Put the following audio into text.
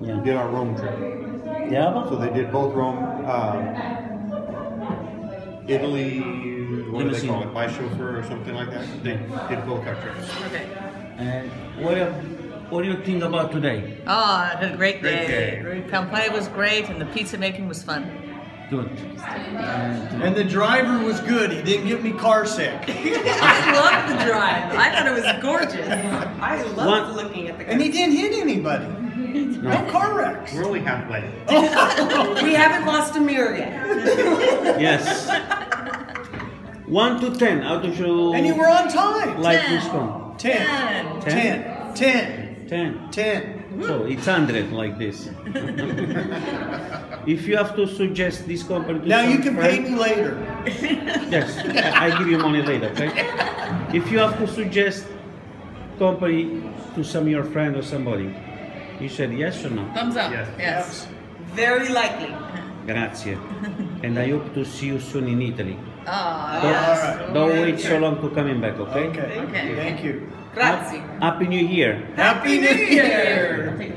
Yeah. did our Rome trip. Yeah. So they did both Rome, um, Italy, what do they call it, by chauffeur or something like that. They did both our trips. Okay. And what do, what do you think about today? Oh, I had a great day. Great day. day. Pompeii was great, and the pizza making was fun. Good. And And the driver was good. He didn't get me car sick. I loved the drive. I thought it was gorgeous. I One- love looking at the And he didn't hit anybody. No car wrecks. We're only halfway. We haven't lost a mirror yet. yes. One to ten. How do you And you were on time. like Ten. this one? Ten. Ten. Ten. Ten. Ten. Ten. So it's hundred like this. if you have to suggest this company to Now some you can pay me later. Yes, I I give you money later, okay? If you have to suggest company to some of your friend or somebody, you said yes or no? Thumbs up. Yes. Yes. Very likely. Grazie. and I hope to see you soon in Italy. Oh, Don't, yes. right. don't wait so long to coming back, okay? Okay. Okay. Thank you. Grazie. Happy New Year. Happy New Year.